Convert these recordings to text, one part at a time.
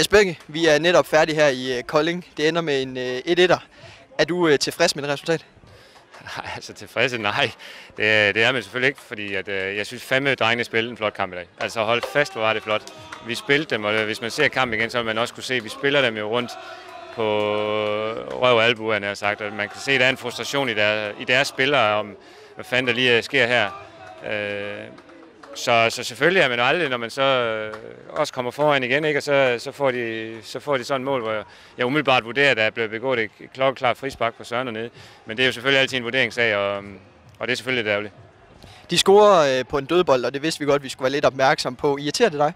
Jes Bække, vi er netop færdige her i øh, Kolding. Det ender med en øh, 1-1'er. Er du øh, tilfreds med det resultat? Nej, altså tilfredse, nej. Det, det er man selvfølgelig ikke, fordi at, øh, jeg synes fandme, at drengene spillede en flot kamp i dag. Altså hold fast, hvor var det flot. Vi spillede dem, og hvis man ser kampen igen, så vil man også kunne se, at vi spiller dem jo rundt på røv og har sagt. Og man kan se, at der er en frustration i deres, i deres spillere om, hvad fanden der lige sker her. Øh, så, så selvfølgelig er man aldrig, når man så øh, også kommer foran igen, ikke? og så, så, får de, så får de sådan et mål, hvor jeg, jeg umiddelbart vurderer, at der er blevet begået et klokkeklart frispark på Søren nede. Men det er jo selvfølgelig altid en vurderingssag, og, og det er selvfølgelig lidt ærgerligt. De scorer øh, på en dødbold, og det vidste vi godt, at vi skulle være lidt opmærksom på. Irriterer det dig?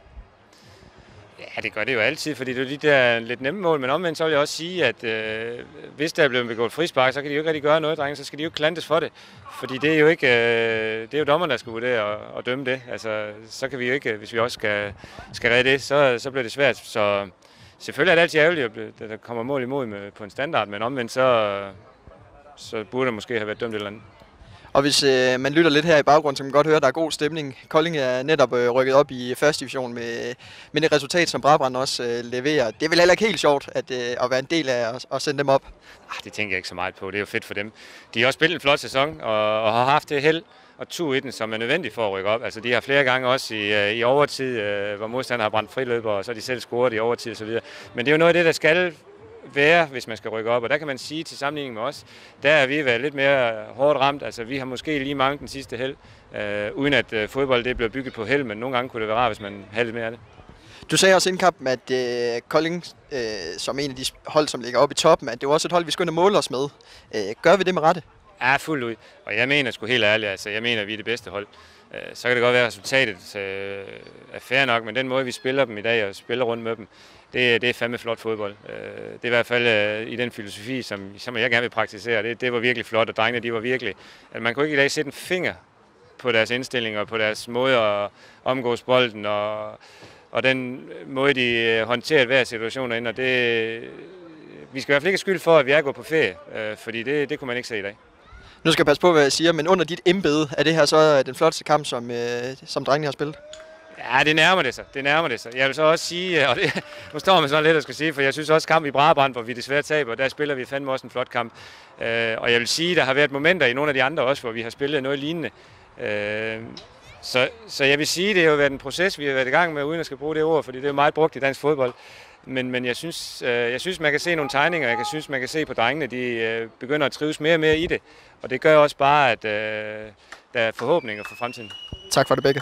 Ja, det gør det jo altid, fordi det er de der lidt nemme mål, men omvendt så vil jeg også sige, at øh, hvis der er blevet begået frispark, så kan de jo ikke rigtig gøre noget, drenge, så skal de jo ikke klantes for det. Fordi det er jo ikke, øh, det er jo dommerne, der skal vurdere og, og dømme det. Altså, så kan vi jo ikke, hvis vi også skal, skal redde det, så, så bliver det svært. Så selvfølgelig er det altid ærgerligt, at der kommer mål imod med, på en standard, men omvendt så, så burde der måske have været dømt et eller andet. Og hvis øh, man lytter lidt her i baggrunden, så kan man godt høre, at der er god stemning. Kolding er netop øh, rykket op i første division med, med det resultat, som Brabrand også øh, leverer. Det er vel heller ikke helt sjovt at, øh, at være en del af at, sende dem op? Ah, det tænker jeg ikke så meget på. Det er jo fedt for dem. De har også spillet en flot sæson og, og har haft det held og to i den, som er nødvendig for at rykke op. Altså, de har flere gange også i, øh, i overtid, øh, hvor modstanderne har brændt friløber, og så har de selv scoret i overtid osv. Men det er jo noget af det, der skal være, hvis man skal rykke op. Og der kan man sige til sammenligning med os, der er vi været lidt mere hårdt ramt. Altså vi har måske lige manglet den sidste held, øh, uden at øh, fodbold det bliver bygget på held, men nogle gange kunne det være rart, hvis man havde lidt mere af det. Du sagde også inden kampen, at øh, Kolding, øh, som en af de hold, som ligger oppe i toppen, at det var også et hold, vi skulle måle os med. Øh, gør vi det med rette? Ja, fuldt ud. Og jeg mener sgu helt ærligt, altså jeg mener, at vi er det bedste hold. Øh, så kan det godt være, at resultatet øh, er fair nok, men den måde, vi spiller dem i dag og spiller rundt med dem, det, det er fandme flot fodbold. Øh, det er i hvert fald øh, i den filosofi, som, som jeg gerne vil praktisere. Det, det var virkelig flot, og drengene de var virkelig... At man kunne ikke i dag sætte en finger på deres indstillinger, på deres måde at omgås bolden, og, og den måde, de håndterer hver situation ind. Og det, vi skal i hvert fald ikke skyld for, at vi er gået på ferie, fordi det, det kunne man ikke se i dag. Nu skal jeg passe på, hvad jeg siger, men under dit embede, er det her så øh, den flotteste kamp, som, øh, som drengene har spillet? Ja, det nærmer det sig. Det nærmer det sig. Jeg vil så også sige, øh, og det, nu står man sådan lidt at skal sige, for jeg synes også kamp i Brabrand, hvor vi desværre taber, der spiller vi fandme også en flot kamp. Øh, og jeg vil sige, der har været momenter i nogle af de andre også, hvor vi har spillet noget lignende. Øh, så, så jeg vil sige, det har jo været en proces, vi har været i gang med, uden at skal bruge det ord, fordi det er jo meget brugt i dansk fodbold. Men, men jeg, synes, øh, jeg synes, man kan se nogle tegninger, jeg kan synes, man kan se på drengene, de øh, begynder at trives mere og mere i det. Og det gør også bare, at øh, der er forhåbninger for fremtiden. Tak for det, Begge.